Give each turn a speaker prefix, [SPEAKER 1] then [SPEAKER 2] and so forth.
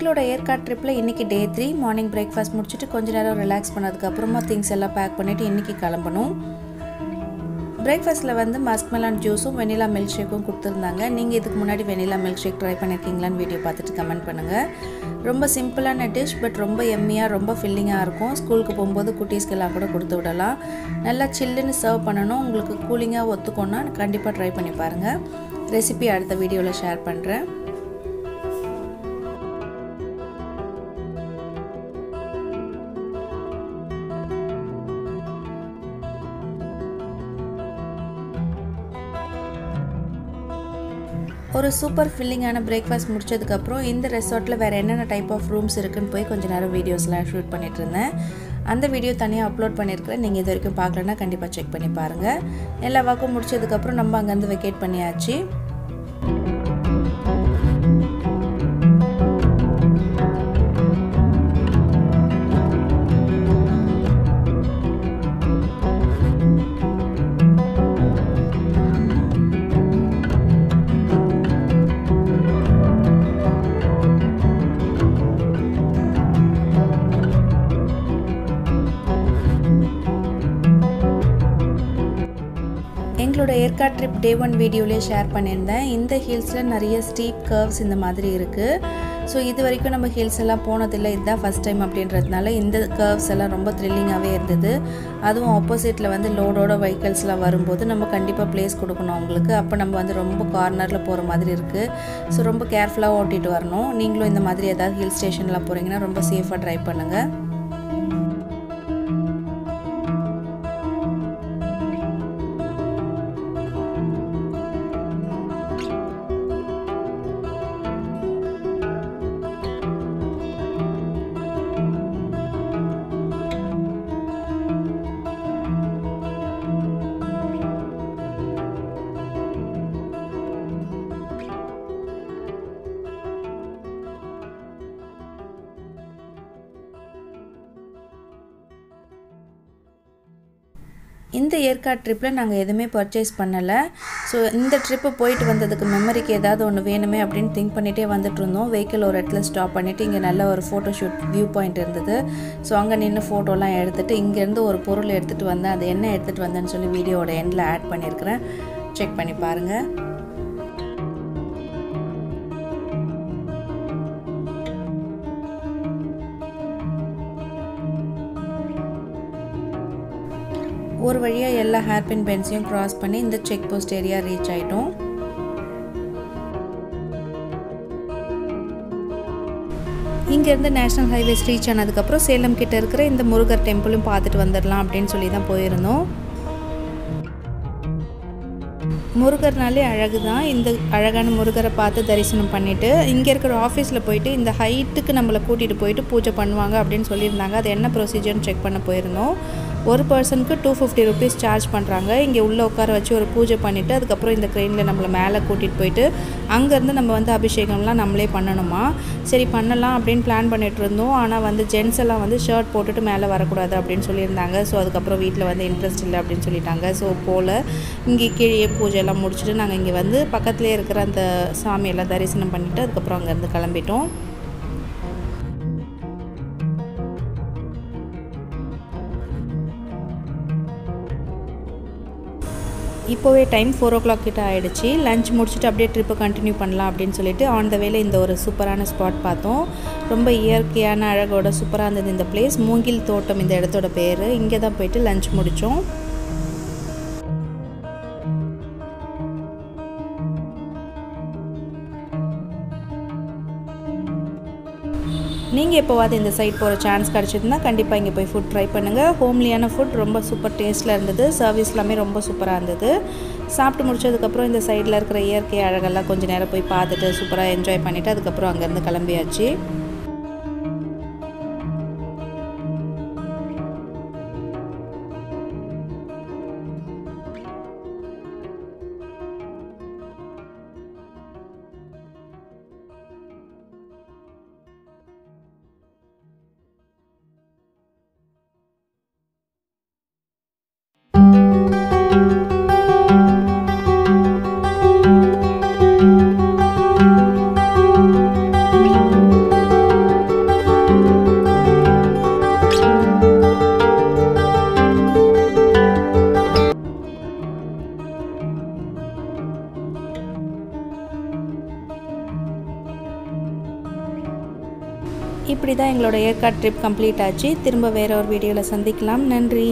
[SPEAKER 1] எங்களோட ஏற்காடு ட்ரிப்பில் இன்றைக்கி டே த்ரீ மார்னிங் பிரேக்ஃபாஸ்ட் முடிச்சுட்டு கொஞ்ச நேரம் ரிலாக்ஸ் பண்ணதுக்கப்புறமா திங்ஸ் எல்லாம் பேக் பண்ணிவிட்டு இன்றைக்கி கிளம்பணும். பிரேக்ஃபாஸ்ட்டில் வந்து மஸ்க் மெலான் ஜூஸும் வெனிலா மில்க் ஷேக்கும் கொடுத்துருந்தாங்க. நீங்கள் இதுக்கு முன்னாடி வெனிலா மில்க் ஷேக் ட்ரை பண்ணியிருக்கீங்களான்னு வீடியோ பார்த்துட்டு கமெண்ட் பண்ணுங்கள் ரொம்ப சிம்பிளான டிஷ் பட் ரொம்ப எம்மியாக ரொம்ப ஃபில்லிங்காக இருக்கும். ஸ்கூலுக்கு போகும்போது குட்டீஸ்க்கெல்லாம் கூட கொடுத்து விடலாம். நல்லா சில்லுன்னு சர்வ் பண்ணணும். உங்களுக்கு கூலிங்காக ஒத்துக்கோன்னா கண்டிப்பாக ட்ரை பண்ணி பாருங்கள் ரெசிபி அடுத்த வீடியோவில் ஷேர் பண்ணுறேன் ஒரு சூப்பர் ஃபில்லிங்கான பிரேக்ஃபாஸ்ட் முடிச்சதுக்கப்புறம் இந்த ரெசார்ட்டில் வேறு என்னென்ன டைப் ஆஃப் ரூம்ஸ் இருக்குன்னு போய் கொஞ்சம் நேரம் வீடியோஸ்லாம் ஷூட் பண்ணிட்டு இருந்தேன். அந்த வீடியோ தனியாக அப்லோட் பண்ணியிருக்கிறேன். நீங்கள் இது வரைக்கும் பார்க்கலன்னா கண்டிப்பாக செக் பண்ணி பாருங்கள் எல்லா ஒர்க்கும் முடிச்சதுக்கப்புறம் நம்ம அங்கேருந்து வெக்கேட் பண்ணியாச்சு. உங்களோட ஏற்காட் ட்ரிப் டே ஒன் வீடியோலேயே ஷேர் பண்ணியிருந்தேன். இந்த ஹில்ஸில் நிறைய ஸ்டீப் கர்வ்ஸ் இந்த மாதிரி இருக்குது ஸோ இது வரைக்கும் நம்ம ஹில்ஸ் எல்லாம் போனதில்லை. இதுதான் ஃபஸ்ட் டைம் அப்படின்றதுனால இந்த கர்வ்ஸ் எல்லாம் ரொம்ப த்ரில்லிங்காகவே இருந்தது. அதுவும் ஆப்போசிட்டில் வந்து லோடோட வெஹிக்கல்ஸ்லாம் வரும்போது நம்ம கண்டிப்பாக ப்ளேஸ் கொடுக்கணும் அவங்களுக்கு. அப்போ நம்ம வந்து ரொம்ப கார்னரில் போகிற மாதிரி இருக்குது ஸோ ரொம்ப கேர்ஃபுல்லாக ஓட்டிகிட்டு வரணும். நீங்களும் இந்த மாதிரி ஏதாவது ஹில் ஸ்டேஷனில் போகிறீங்கன்னா ரொம்ப சேஃபாக ட்ரைவ் பண்ணுங்கள் இந்த ஏற்காடு ட்ரிப்பில் நாங்கள் எதுவுமே பர்ச்சேஸ் பண்ணலை. ஸோ இந்த ட்ரிப்பு போயிட்டு வந்ததுக்கு மெமரிக்கு ஏதாவது ஒன்று வேணுமே அப்படின்னு திங்க் பண்ணிகிட்டே வந்துட்டு இருந்தோம். வெஹிக்கிள் ஒரு இடத்துல ஸ்டாப் பண்ணிவிட்டு இங்கே நல்ல ஒரு ஃபோட்டோ ஷூட் வியூ பாயிண்ட் இருந்தது. ஸோ அங்கே நின்று ஃபோட்டோலாம் எடுத்துகிட்டு இங்கேருந்து ஒரு பொருள் எடுத்துகிட்டு வந்தேன். அது என்ன எடுத்துகிட்டு வந்தேன்னு சொல்லி வீடியோவோட எண்டில் ஆட் பண்ணியிருக்கிறேன் செக் பண்ணி பாருங்கள் ஒரு வழியாக எல்லா ஹேர்பின் பென்ஸையும் க்ராஸ் பண்ணி இந்த செக் போஸ்ட் ஏரியா ரீச் ஆகிட்டோம் இங்கேருந்து நேஷ்னல் ஹைவேஸ் ரீச் ஆனதுக்கப்புறம் சேலம் கிட்ட இருக்கிற இந்த முருகர் டெம்பிளும் பார்த்துட்டு வந்துடலாம் அப்படின்னு சொல்லி தான் போயிருந்தோம். முருகர்னாலே அழகு தான் இந்த அழகான முருகரை பார்த்து தரிசனம் பண்ணிவிட்டு இங்கே இருக்கிற ஆஃபீஸில் போயிட்டு இந்த ஹைட்டுக்கு நம்மளை கூட்டிகிட்டு போயிட்டு பூஜை பண்ணுவாங்க அப்படின்னு சொல்லியிருந்தாங்க. அது என்ன ப்ரொசீஜர்னு செக் பண்ண போயிருந்தோம். ஒரு பர்சனுக்கு டூ ஃபிஃப்டி ருபீஸ் சார்ஜ் பண்ணுறாங்க இங்கே உள்ளே உட்கார வச்சு ஒரு பூஜை பண்ணிவிட்டு அதுக்கப்புறம் இந்த க்ரெயினில் நம்மளை மேலே கூட்டிகிட்டு போயிட்டு அங்கேருந்து நம்ம வந்து அபிஷேகம்லாம் நம்மளே பண்ணணுமா? சரி பண்ணலாம் அப்படின்னு பிளான் பண்ணிட்டு இருந்தோம். ஆனால் வந்து ஜென்ஸ் எல்லாம் வந்து ஷர்ட் போட்டுட்டு மேலே வரக்கூடாது அப்படின்னு சொல்லியிருந்தாங்க. ஸோ அதுக்கப்புறம் வீட்டில் வந்து இன்ட்ரெஸ்ட் இல்லை அப்படின்னு சொல்லிட்டாங்க. ஸோ போல். இங்கே கீழே பூஜையெல்லாம் முடிச்சுட்டு நாங்கள் இங்கே வந்து பக்கத்துலேயே இருக்கிற அந்த சாமியெல்லாம் தரிசனம் பண்ணிவிட்டு அதுக்கப்புறம் அங்கேருந்து கிளம்பிட்டோம். இப்போவே டைம் ஃபோர் ஓ கிளாக் கிட்ட ஆகிடுச்சு லஞ்ச் முடிச்சுட்டு அப்படியே ட்ரிப்பை கண்டினியூ பண்ணலாம் அப்படின்னு சொல்லிட்டு ஆன் த வேல இந்த ஒரு சூப்பரான ஸ்பாட் பார்த்தோம். ரொம்ப இயற்கையான அழகோட சூப்பராக இருந்தது இந்த பிளேஸ் மூங்கில் தோட்டம் இந்த இடத்தோட பேர். இங்கே தான் போயிட்டு லஞ்ச் முடித்தோம் நீங்கள் எப்போவாது இந்த சைட் போகிற சான்ஸ் கிடச்சிதுன்னா கண்டிப்பாக இங்கே போய் ஃபுட் ட்ரை பண்ணுங்கள் ஹோம்லியான ஃபுட் ரொம்ப சூப்பர் டேஸ்ட்டில் இருந்தது. சர்வீஸ் எல்லாமே ரொம்ப சூப்பராக இருந்தது. சாப்பிட்டு முடிச்சதுக்கப்புறம் இந்த சைடில் இருக்கிற இயற்கை அழகெல்லாம் கொஞ்சம் நேரம் போய் பார்த்துட்டு சூப்பராக என்ஜாய் பண்ணிவிட்டு அதுக்கப்புறம் அங்கேருந்து கிளம்பியாச்சு. இப்படி தான் எங்களோட ஏற்காடு ட்ரிப் கம்ப்ளீட் ஆச்சு. திரும்ப வேற ஒரு வீடியோவில் சந்திக்கலாம். நன்றி.